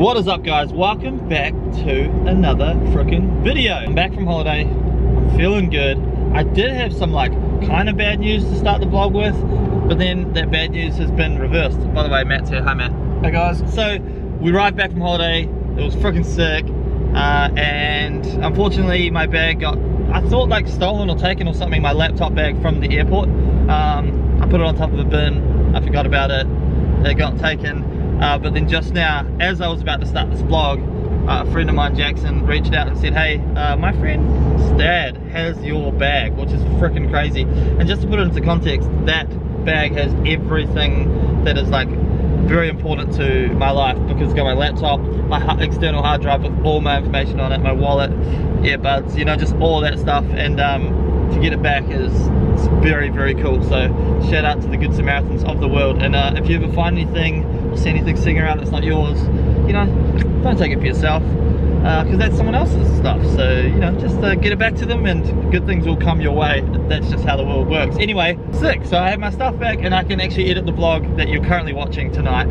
What is up guys? Welcome back to another freaking video. I'm back from holiday, I'm feeling good. I did have some like kind of bad news to start the vlog with, but then that bad news has been reversed. By the way, Matt's here, hi Matt. Hey guys. So, we arrived back from holiday, it was freaking sick, uh, and unfortunately my bag got, I thought like stolen or taken or something, my laptop bag from the airport. Um, I put it on top of a bin, I forgot about it, it got taken. Uh, but then just now, as I was about to start this vlog, uh, a friend of mine, Jackson, reached out and said, hey, uh, my friend's dad has your bag, which is freaking crazy. And just to put it into context, that bag has everything that is like very important to my life because it's got my laptop, my external hard drive with all my information on it, my wallet, earbuds, you know, just all that stuff. And um, to get it back is very, very cool. So shout out to the Good Samaritans of the world. And uh, if you ever find anything or see anything sitting around that's not yours, you know, don't take it for yourself because uh, that's someone else's stuff. So, you know, just uh, get it back to them and good things will come your way. That's just how the world works. Anyway, sick. So I have my stuff back and I can actually edit the vlog that you're currently watching tonight.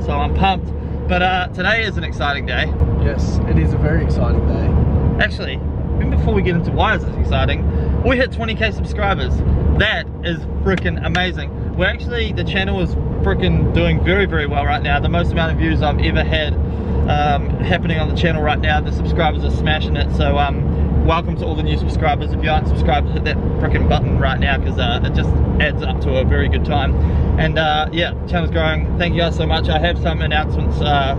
so I'm pumped. But uh, today is an exciting day. Yes, it is a very exciting day. Actually, even before we get into why is this exciting, we hit 20k subscribers. That is freaking amazing. We're actually, the channel is freaking doing very, very well right now. The most amount of views I've ever had um, happening on the channel right now. The subscribers are smashing it. So um, welcome to all the new subscribers. If you aren't subscribed, hit that freaking button right now because uh, it just adds up to a very good time. And uh, yeah, channel's growing. Thank you guys so much. I have some announcements uh,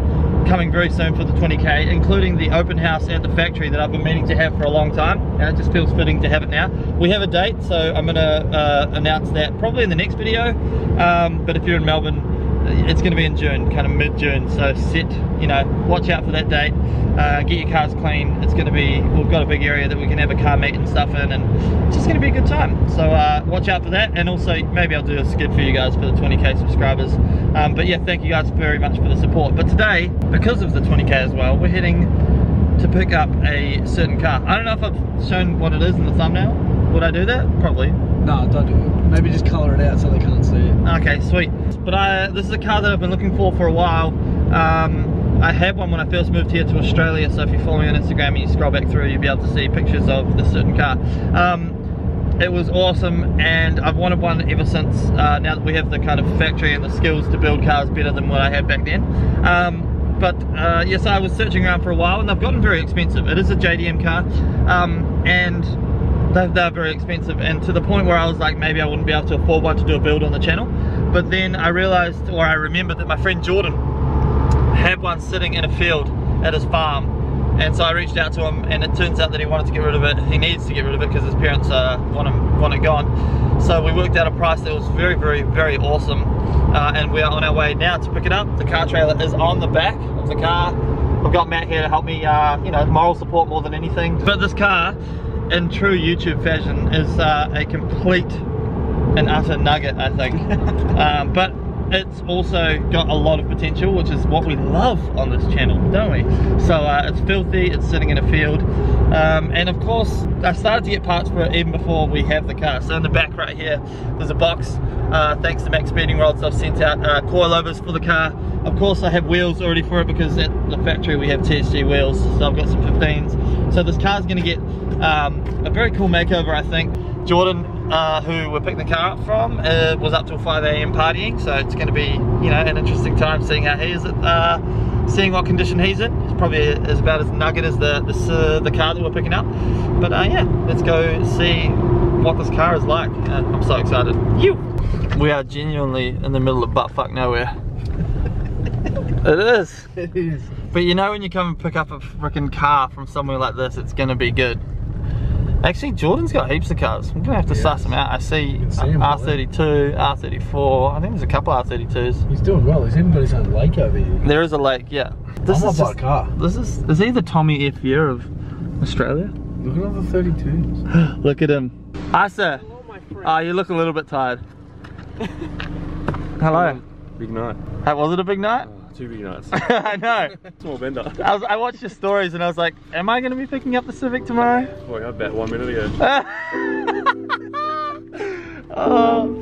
coming very soon for the 20k, including the open house at the factory that I've been meaning to have for a long time. And it just feels fitting to have it now. We have a date, so I'm gonna uh, announce that probably in the next video. Um, but if you're in Melbourne, it's going to be in June, kind of mid-June, so sit, you know, watch out for that date, uh, get your cars clean, it's going to be, we've got a big area that we can have a car meet and stuff in, and it's just going to be a good time, so uh, watch out for that, and also maybe I'll do a skid for you guys for the 20k subscribers, um, but yeah, thank you guys very much for the support, but today, because of the 20k as well, we're heading to pick up a certain car. I don't know if I've shown what it is in the thumbnail, would I do that? Probably. No, don't do it. Maybe just colour it out so they can't see it. Okay, sweet. But I, this is a car that I've been looking for for a while. Um, I had one when I first moved here to Australia, so if you follow me on Instagram and you scroll back through, you'll be able to see pictures of this certain car. Um, it was awesome and I've wanted one ever since uh, now that we have the kind of factory and the skills to build cars better than what I had back then. Um, but uh, yes, I was searching around for a while and they've gotten very expensive. It is a JDM car um, and they're, they're very expensive and to the point where I was like maybe I wouldn't be able to afford one to do a build on the channel. But then I realized or I remembered that my friend Jordan had one sitting in a field at his farm. And so I reached out to him and it turns out that he wanted to get rid of it. He needs to get rid of it because his parents uh, want, him, want it gone. So we worked out a price that was very very very awesome. Uh, and we are on our way now to pick it up. The car trailer is on the back of the car. I've got Matt here to help me uh, you know moral support more than anything. But this car in true YouTube fashion is uh, a complete and utter nugget I think. Um, but it's also got a lot of potential which is what we love on this channel don't we? So uh, it's filthy it's sitting in a field. Um, and of course I started to get parts for it even before we have the car. So in the back right here there's a box. Uh, thanks to Max Speeding Rods I've sent out uh, coilovers for the car. Of course I have wheels already for it because at the factory we have TSG wheels. So I've got some 15s so this car's gonna get um, a very cool makeover I think. Jordan uh, who we're picking the car up from uh, was up till 5 a.m. partying so it's going to be you know an interesting time seeing how he is at uh, seeing what condition he's in. It's probably is about as nugget as the this, uh, the car that we're picking up. But uh, yeah let's go see what this car is like uh, I'm so excited. You. We are genuinely in the middle of buttfuck nowhere. It is. It is. But you know when you come and pick up a freaking car from somewhere like this it's gonna be good Actually, Jordan's got heaps of cars. I'm gonna have to Yeah. suss them out. I see can see 'em all R32, eh? R34. I think there's a couple R32s. He's doing well. He's even got his own lake over here. There is a lake, yeah. This I might is buy just, a car. This is is he the Tommy F year of Australia? Look at all the 32s. Look at him. Hi, sir. Hello, my friend. Oh, you look a little bit tired. Hello. Big night. How, was it a big night? Uh, Two big nights. I know. Small bender. I, was, I watched your stories and I was like, am I going to be picking up the Civic tomorrow? Boy, I bet one minute ago. oh.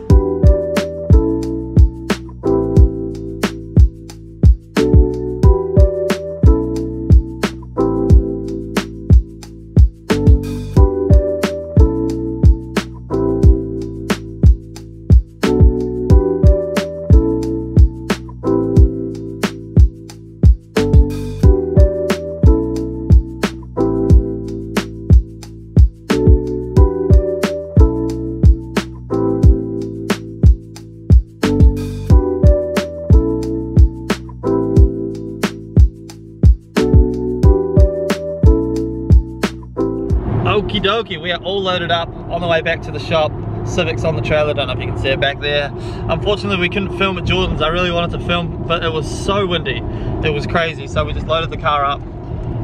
Dokie, we are all loaded up on the way back to the shop. Civic's on the trailer, don't know if you can see it back there. Unfortunately, we couldn't film at Jordan's. I really wanted to film, but it was so windy. It was crazy, so we just loaded the car up.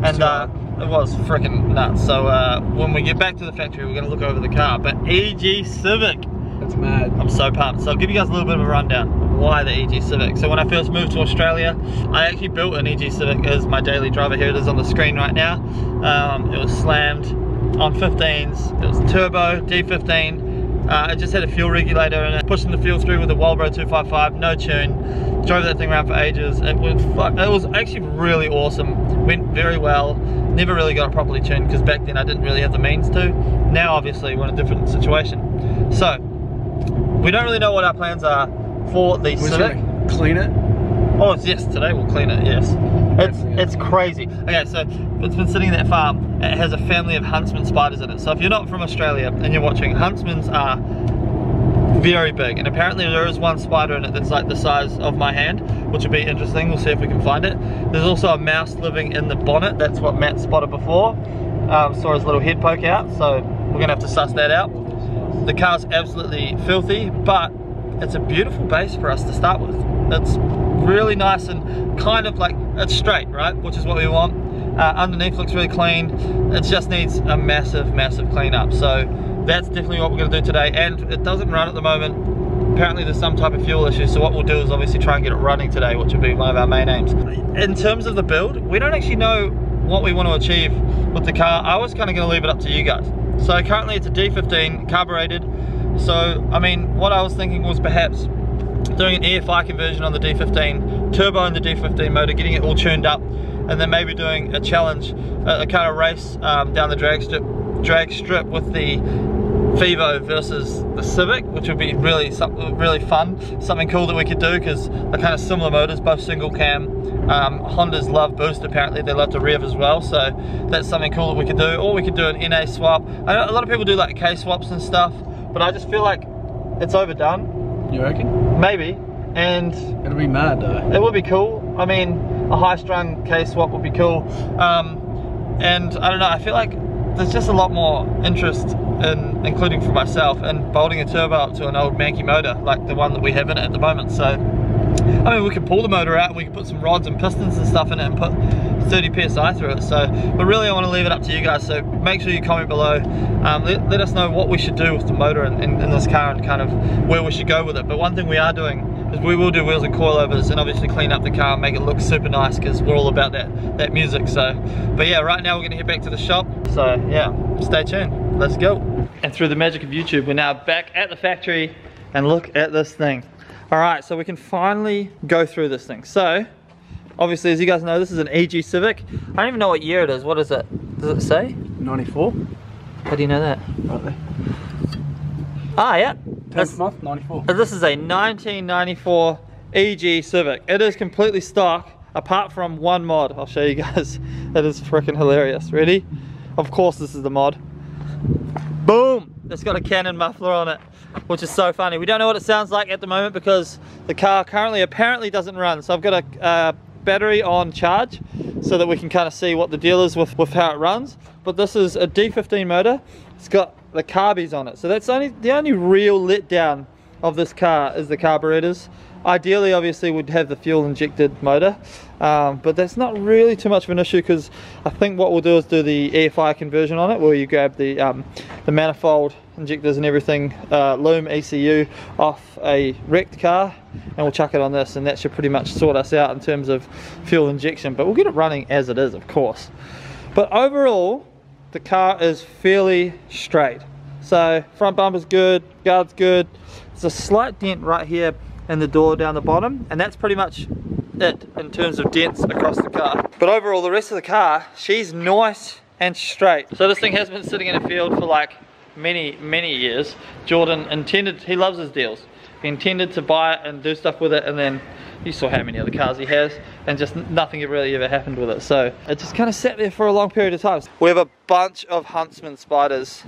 And uh, it was freaking nuts. So uh, when we get back to the factory, we're gonna look over the car. But EG Civic, That's mad. I'm so pumped. So I'll give you guys a little bit of a rundown why the EG Civic. So when I first moved to Australia, I actually built an EG Civic as my daily driver. Here it is on the screen right now. Um, it was slammed on 15s. It was turbo, D15. Uh, it just had a fuel regulator in it, pushing the fuel through with a Walbro 255, no tune. Drove that thing around for ages. It was it was actually really awesome. Went very well. Never really got it properly tuned because back then I didn't really have the means to. Now obviously we're in a different situation. So we don't really know what our plans are for the We're Civic. clean it. Oh, it's, yes, today we'll clean it, yes. It's, it's crazy. Okay, so it's been sitting in that farm. It has a family of huntsman spiders in it. So if you're not from Australia and you're watching, huntsmans are very big. And apparently there is one spider in it that's like the size of my hand, which would be interesting. We'll see if we can find it. There's also a mouse living in the bonnet. That's what Matt spotted before. Um, saw his little head poke out, so we're gonna have to suss that out. The car's absolutely filthy, but it's a beautiful base for us to start with. It's really nice and kind of like, it's straight, right? Which is what we want. Uh, underneath looks really clean. It just needs a massive, massive cleanup. So that's definitely what we're gonna do today. And it doesn't run at the moment. Apparently there's some type of fuel issue. So what we'll do is obviously try and get it running today, which will be one of our main aims. In terms of the build, we don't actually know what we want to achieve with the car. I was kind of going to leave it up to you guys. So currently it's a D15 carbureted. So, I mean, what I was thinking was perhaps doing an EFI conversion on the D15, turbo in the D15 motor, getting it all tuned up, and then maybe doing a challenge, a, a kind of race um, down the drag strip, drag strip with the Fevo versus the Civic, which would be really really fun, something cool that we could do because they're kind of similar motors, both single cam. Um, Hondas love boost apparently, they love to rev as well, so that's something cool that we could do. Or we could do an NA swap. I know a lot of people do like K swaps and stuff, but I just feel like it's overdone, You reckon? maybe, and It'll be mad though. it would be cool. I mean, a high-strung K swap would be cool. Um, and I don't know, I feel like there's just a lot more interest in, including for myself, in bolting a turbo up to an old Mankey motor, like the one that we have in it at the moment. So, I mean, we could pull the motor out, and we could put some rods and pistons and stuff in it and put 30 psi through it. So, but really I want to leave it up to you guys. So make sure you comment below. Um, let, let us know what we should do with the motor in, in, in this car and kind of where we should go with it. But one thing we are doing is we will do wheels and coilovers and obviously clean up the car and make it look super nice because we're all about that, that music. So, but yeah, right now we're gonna head back to the shop. So yeah, stay tuned. Let's go. And through the magic of YouTube, we're now back at the factory and look at this thing. All right, so we can finally go through this thing. So, obviously, as you guys know, this is an EG Civic. I don't even know what year it is. What is it? Does it say? 94? How do you know that? Right there. Ah, yeah. 10th This, month, 94. this is a 1994 EG Civic. It is completely stock, apart from one mod. I'll show you guys. It is freaking hilarious. Ready? Of course, this is the mod. Boom! It's got a cannon muffler on it, which is so funny. We don't know what it sounds like at the moment because the car currently apparently doesn't run. So I've got a uh, battery on charge so that we can kind of see what the deal is with, with how it runs. But this is a D15 motor. It's got the carbies on it. So that's only the only real letdown of this car is the carburetors. Ideally, obviously, we'd have the fuel injected motor, um, but that's not really too much of an issue because I think what we'll do is do the EFI conversion on it, where you grab the um, the manifold injectors and everything, uh, loom ECU off a wrecked car, and we'll chuck it on this, and that should pretty much sort us out in terms of fuel injection. But we'll get it running as it is, of course. But overall, the car is fairly straight. So front bumper's good, guard's good. There's a slight dent right here in the door down the bottom, and that's pretty much it in terms of dents across the car. But overall, the rest of the car, she's nice and straight. So this thing has been sitting in a field for like many, many years. Jordan intended, he loves his deals. He intended to buy it and do stuff with it, and then you saw how many other cars he has, and just nothing really ever happened with it. So it just kind of sat there for a long period of time. We have a bunch of Huntsman spiders.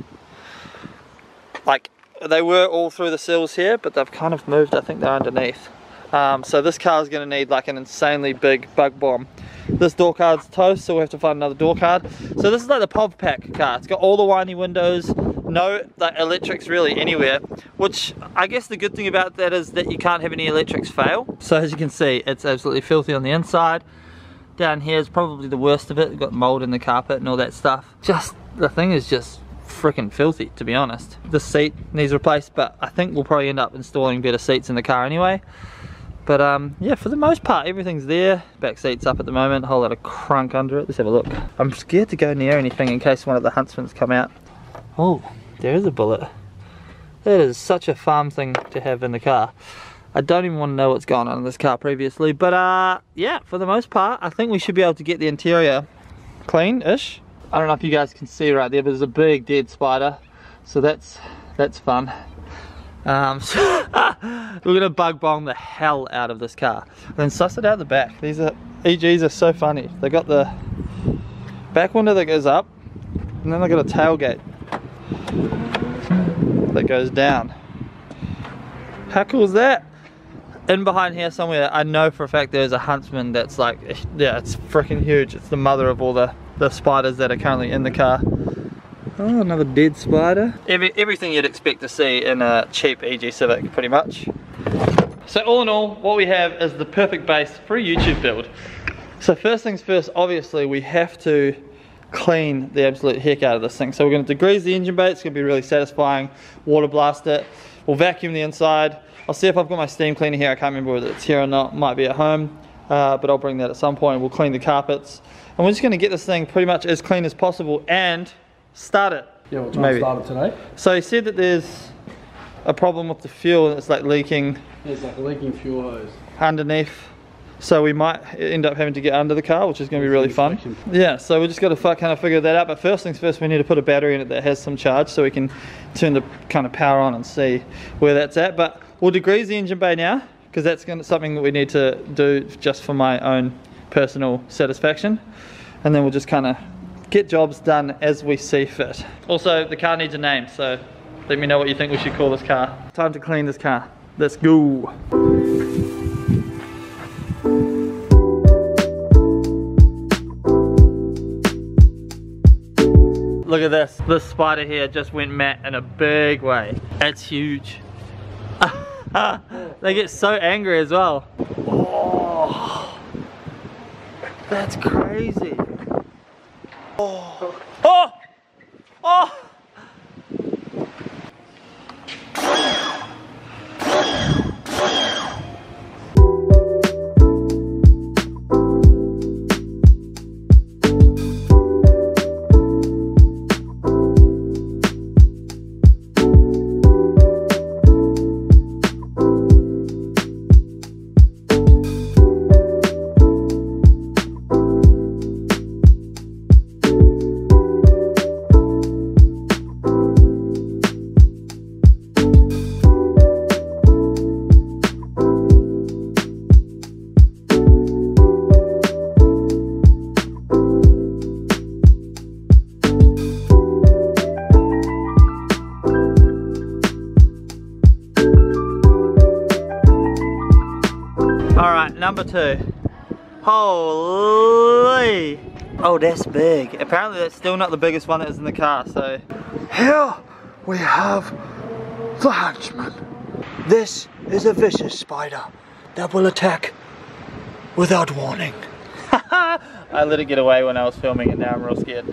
Like, they were all through the sills here, but they've kind of moved, I think they're underneath. Um, so this car is going to need like an insanely big bug bomb this door card's toast, so we have to find another door card. So this is like the POV pack car. It's got all the windy windows, no like electrics really anywhere, which I guess the good thing about that is that you can't have any electrics fail. So as you can see, it's absolutely filthy on the inside. Down here is probably the worst of it. We've got mold in the carpet and all that stuff. Just, the thing is just freaking filthy to be honest. The seat needs replaced, but I think we'll probably end up installing better seats in the car anyway. But um, yeah, for the most part, everything's there. Back seat's up at the moment, whole lot of crunk under it. Let's have a look. I'm scared to go near anything in case one of the huntsmen's come out. Oh, there is a bullet. That is such a farm thing to have in the car. I don't even want to know what's gone on in this car previously. But uh, yeah, for the most part, I think we should be able to get the interior clean-ish. I don't know if you guys can see right there, but there's a big dead spider. So that's that's fun. Um, so we're gonna bug bomb the hell out of this car. And then suss it out the back. These are EGs are so funny. They got the back window that goes up, and then they got a tailgate that goes down. How cool is that? In behind here somewhere, I know for a fact there's a huntsman that's like, yeah, it's freaking huge. It's the mother of all the, the spiders that are currently in the car. Oh, another dead spider. Every, everything you'd expect to see in a cheap EG Civic, pretty much. So all in all, what we have is the perfect base for a YouTube build. So first things first, obviously we have to clean the absolute heck out of this thing. So we're going to degrease the engine bay, it's going to be really satisfying, water blast it, we'll vacuum the inside. I'll see if I've got my steam cleaner here, I can't remember whether it's here or not, might be at home, uh, but I'll bring that at some point. We'll clean the carpets, and we're just going to get this thing pretty much as clean as possible and start it. Yeah, what time Maybe. it today? So he said that there's a problem with the fuel and it's like leaking There's like a leaking fuel hose. underneath. So we might end up having to get under the car, which is going to be really fun. Yeah, so we just got to kind of figure that out. But first things first, we need to put a battery in it that has some charge so we can turn the kind of power on and see where that's at. But we'll degrease the engine bay now because that's going to, something that we need to do just for my own personal satisfaction. And then we'll just kind of get jobs done as we see fit. Also, the car needs a name, so let me know what you think we should call this car. Time to clean this car. Let's go. Look at this. This spider here just went matte in a big way. It's huge. they get so angry as well. Oh, that's crazy. Oh, oh, oh. That's big. Apparently that's still not the biggest one that is in the car, so... Here we have the Huntsman. This is a vicious spider that will attack without warning. I let it get away when I was filming it, now I'm real scared.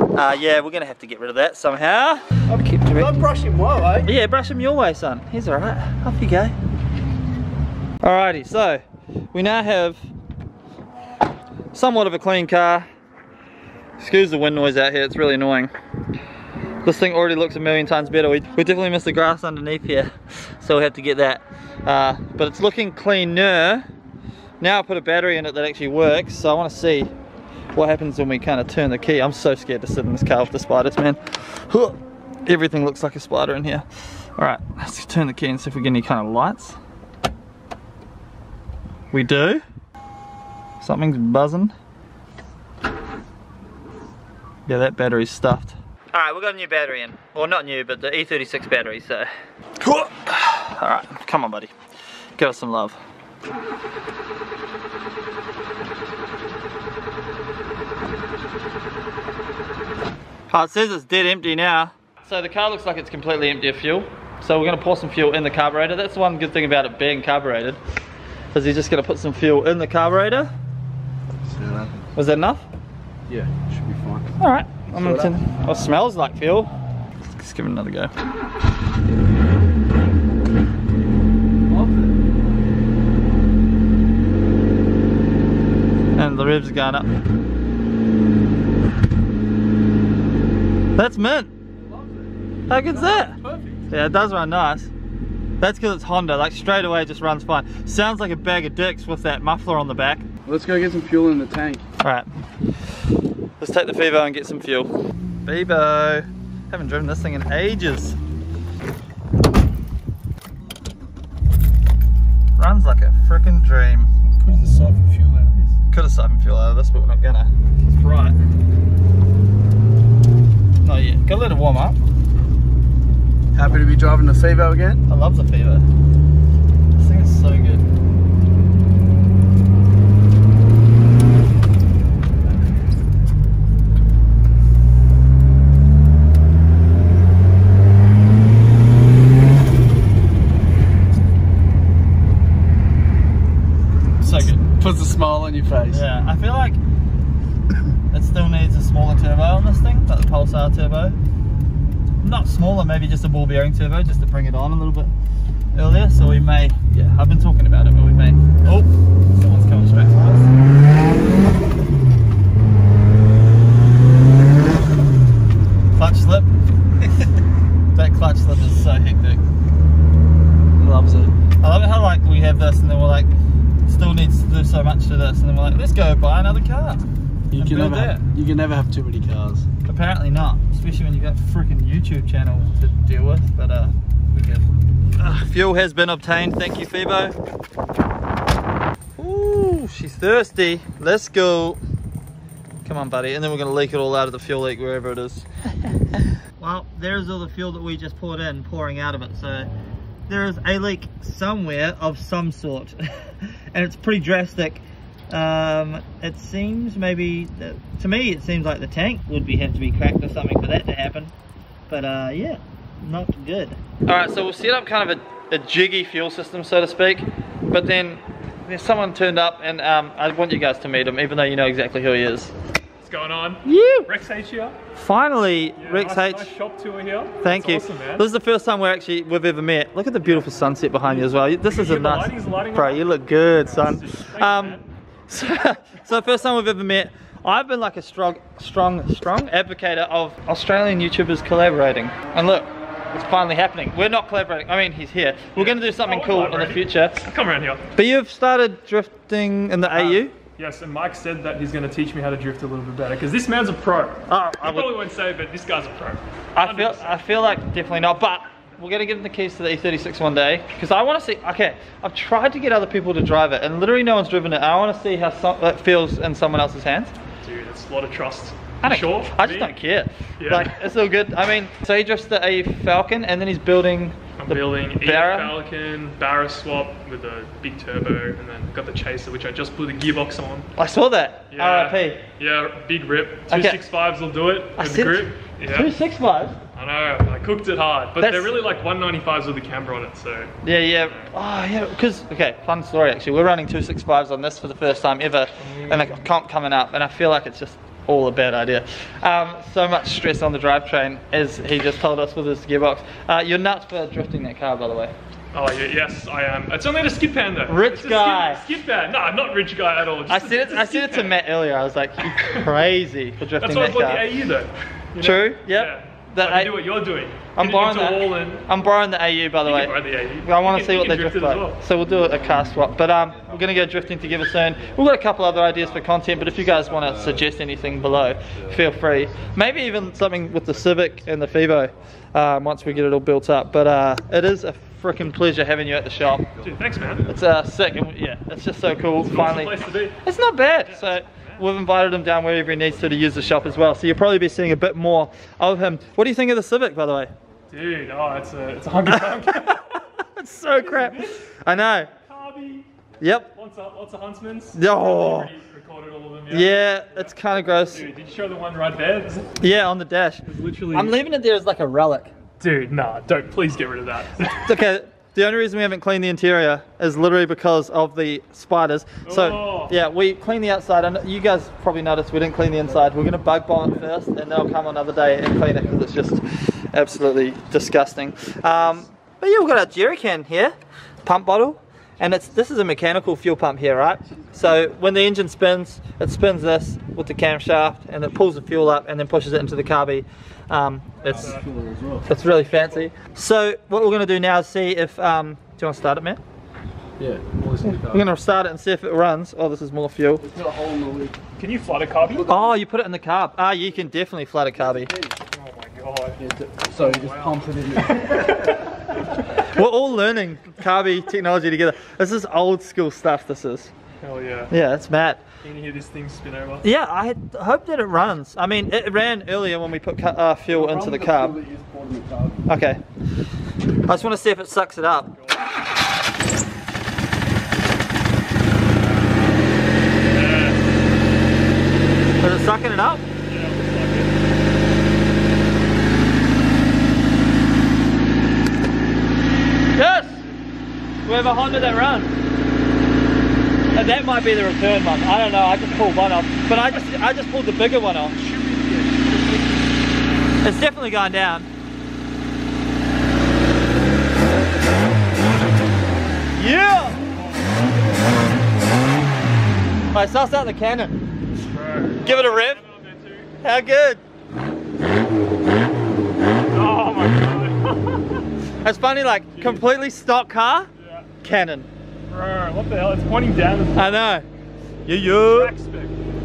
Uh, yeah, we're gonna have to get rid of that somehow. I'm, keep, I'm brushing well, eh? Yeah, brush him your way, son. He's alright. Off you go. Alrighty, so we now have somewhat of a clean car. Excuse the wind noise out here, it's really annoying. This thing already looks a million times better. We, we definitely missed the grass underneath here, so we have to get that. Uh, but it's looking cleaner. Now I put a battery in it that actually works, so I want to see what happens when we kind of turn the key. I'm so scared to sit in this car with the spiders, man. Everything looks like a spider in here. All right, let's turn the key and see if we get any kind of lights. We do. Something's buzzing yeah, that battery's stuffed. All right, we've got a new battery in. Well, not new, but the E36 battery, so. All right, come on, buddy. Give us some love. Oh, it says it's dead empty now. So the car looks like it's completely empty of fuel. So we're gonna pour some fuel in the carburetor. That's the one good thing about it being carbureted, is he's just gonna put some fuel in the carburetor. Was that enough? Yeah, should be fine. All right. I'm Fill it gonna. Well, it smells like fuel. Let's give it another go. And the revs are going up. That's mint. How good's that? Perfect. Yeah, it does run nice. That's because it's Honda, like straight away it just runs fine. Sounds like a bag of dicks with that muffler on the back. Let's go get some fuel in the tank. Alright, let's take the Fevo and get some fuel. Fevo, haven't driven this thing in ages. Runs like a freaking dream. Where's the siphon fuel out of this? Could have siphoned fuel out of this, but we're not gonna. It's right. Not yet. Gotta let it warm up. Happy to be driving the Fevo again? I love the Fever. This thing is so good. So good. Puts a smile on your face. Yeah, I feel like it still needs a smaller turbo on this thing, like the Pulsar turbo. Not smaller, maybe just a ball bearing turbo, just to bring it on a little bit earlier. So we may, yeah, I've been talking about it, but we may. Oh, someone's coming straight for us. Clutch slip. that clutch slip is so hectic. Loves it. I love it how like we have this and then we're like, still needs to do so much to this, and then we're like, let's go buy another car. You can, never have, you can never have too many cars. Apparently not, especially when you've got a freaking YouTube channel to deal with, but uh, we're good. Ah, fuel has been obtained, thank you Fevo. Ooh, she's thirsty. Let's go. Come on buddy, and then we're gonna leak it all out of the fuel leak wherever it is. well, there's all the fuel that we just poured in, pouring out of it, so there is a leak somewhere of some sort. and it's pretty drastic. Um, it seems maybe, that, to me it seems like the tank would be have to be cracked or something for that to happen. But uh, yeah, not good. Alright, so we'll set up kind of a, a jiggy fuel system so to speak. But then there's someone turned up and um, I want you guys to meet him even though you know exactly who he is. What's going on? You! Rex H here. Finally, Yeah, Rex nice, H. Nice shop tour here. Thank That's you. Awesome, man. This is the first time we're actually we've ever met. Look at the beautiful sunset behind you as well. This is Yeah, a nice. lighting's lighting Bro, up. you look good, son. Thanks, Um, man. so, so the first time we've ever met. I've been like a strong, strong, strong advocate of Australian YouTubers collaborating. And look, it's finally happening. We're not collaborating. I mean, he's here. We're going to do something Oh, cool in the future. Come around here. But you've started drifting in the uh, AU. Yes, and Mike said that he's going to teach me how to drift a little bit better because this man's a pro. Oh, I I would- probably won't say, but this guy's a pro. I feel I feel like definitely not, but we're gonna give him the keys to the E36 one day because I want to see. Okay, I've tried to get other people to drive it, and literally no one's driven it. I want to see how some, it feels in someone else's hands. Dude, it's a lot of trust. I don't, sure? I just Me? don't care. Yeah. Like it's all good. I mean, so he drifts the AU Falcon, and then he's building I'm the building Barra. Falcon, Barra swap with a big turbo, and then got the Chaser, which I just put a gearbox on. I saw that. Yeah. RIP. Yeah, big rip. Two Okay. six fives will do it I said grip. Yeah. two six five. I know, I cooked it hard, but That's- they're really like 195s with the camber on it, so Yeah, yeah. Oh, yeah. Because okay, fun story actually. We're running two six fives on this for the first time ever, and a comp coming up, and I feel like it's just all a bad idea. Um, so much stress on the drivetrain, as he just told us with his gearbox. Uh, you're nuts for drifting that car, by the way. Oh yeah, yes, I am. It's only a skid pan though. Rich It's guy. Skid, skid pan. No, I'm not rich guy at all. I Just a- said it. a I said it to. Matt earlier. I was like, "You crazy for drifting that. That's why I that bought car." the AU though. You know? True. Yep. Yeah. The I do what you're doing. I'm borrowing that. and I'm borrowing the AU, by the way. the AU. I want to see what they drift like. well. So we'll do a car swap. But um, we're going to go drifting together soon. We've got a couple other ideas for content, but if you guys want to suggest anything below, feel free. Maybe even something with the Civic and the Fevo um, once we get it all built up. But uh, it is a freaking pleasure having you at the shop. Dude, thanks man. It's uh, sick. And yeah, it's just so cool. Awesome Finally, place to be. it's not bad. So we've invited him down wherever he needs to to use the shop as well. So you'll probably be seeing a bit more of him. What do you think of the Civic, by the way? Dude, oh, it's a it's a hundred pound It's so crap. I know. Carby. Yep. Lots of lots of huntsmans. Oh. Pretty- pretty recorded all of them. Yeah, it's kind of gross. Dude, did you show the one right there? Yeah, on the dash. literally. I'm leaving it there as like a relic. Dude, nah, don't. Please get rid of that. It's okay. The only reason we haven't cleaned the interior is literally because of the spiders. So Oh. yeah, we cleaned the outside, and you guys probably noticed we didn't clean the inside. We're gonna bug bomb it first, and then I'll come another day and clean it because it's just absolutely disgusting. Um, but yeah, we've got our jerry can here, pump bottle, and it's this is a mechanical fuel pump here, right? So when the engine spins, it spins this with the camshaft, and it pulls the fuel up, and then pushes it into the carby. Um, it's it's really fancy. So what we're going to do now is see if, um, do you want to start it, man? Yeah, all this in. We're going to start it and see if it runs. Oh, this is more fuel. It's got a hole in the lid. Can you flood a carby? Oh, you put it in the carb. Ah, you can definitely flood a carby. Oh my god. Yeah, so you just pump it in. We're all learning carby technology together. This is old school stuff, this is. Hell yeah. Yeah, it's mad. Can you hear this thing spin over? Yeah, I hope that it runs. I mean, it ran earlier when we put uh, fuel into the carb. That you just poured in the car. Okay. I just want to see if it sucks it up. Is it sucking it up? Yeah, looks like it. Yes! We have a Honda that runs. And that might be the return one. I don't know. I just pulled one off. But I just I just pulled the bigger one off. It's definitely gone down. Yeah! So I'll start the cannon. Give it a rev. On there too. How good? Oh my god. It's funny, like completely stock car, yeah. cannon. Bro, what the hell? It's pointing down I know. Yeah, yeah.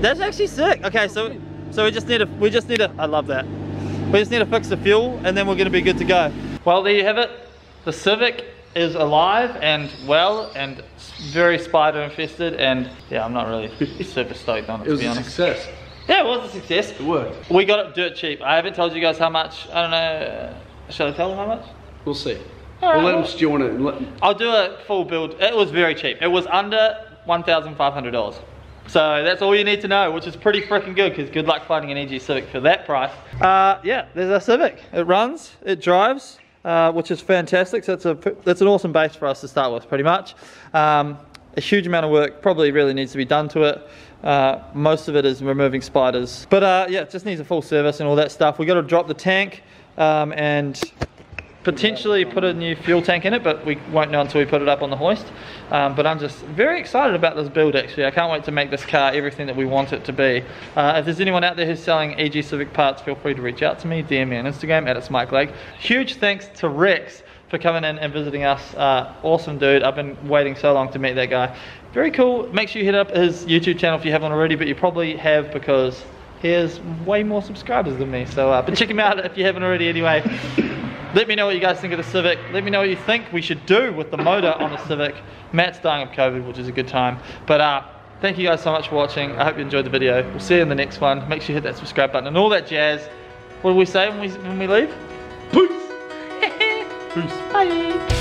That's actually sick. Okay, so so we just need to we just need to I love that. We just need to fix the fuel and then we're gonna be good to go. Well there you have it. The Civic is alive and well and very spider infested and yeah I'm not really super stoked on it, It to was be a honest. success. Yeah, it was a success. It worked. We got it dirt cheap. I haven't told you guys how much. I don't know. Shall I tell them how much? We'll see. All right, we'll let them stew on it. And let, I'll do a full build. It was very cheap. It was under $1,500. So that's all you need to know, which is pretty freaking good because good luck finding an EG Civic for that price. Uh, yeah, there's our Civic. It runs, it drives, uh, which is fantastic. So it's, a, it's an awesome base for us to start with, pretty much. Um, a huge amount of work probably really needs to be done to it. Uh, most of it is removing spiders. But uh, yeah, it just needs a full service and all that stuff. We got to drop the tank um, and potentially put a new fuel tank in it, but we won't know until we put it up on the hoist. Um, but I'm just very excited about this build actually. I can't wait to make this car everything that we want it to be. Uh, if there's anyone out there who's selling EG Civic parts, feel free to reach out to me, DM me on Instagram at it's Mike Lake. Huge thanks to Rex for coming in and visiting us. Uh, awesome dude. I've been waiting so long to meet that guy. Very cool. Make sure you hit up his YouTube channel if you haven't already, but you probably have because he has way more subscribers than me. So, uh, but check him out if you haven't already anyway. Let me know what you guys think of the Civic. Let me know what you think we should do with the motor on the Civic. Matt's dying of COVID, which is a good time. But uh, thank you guys so much for watching. I hope you enjoyed the video. We'll see you in the next one. Make sure you hit that subscribe button and all that jazz. What do we say when we, when we leave? Peace. Peace. Bye.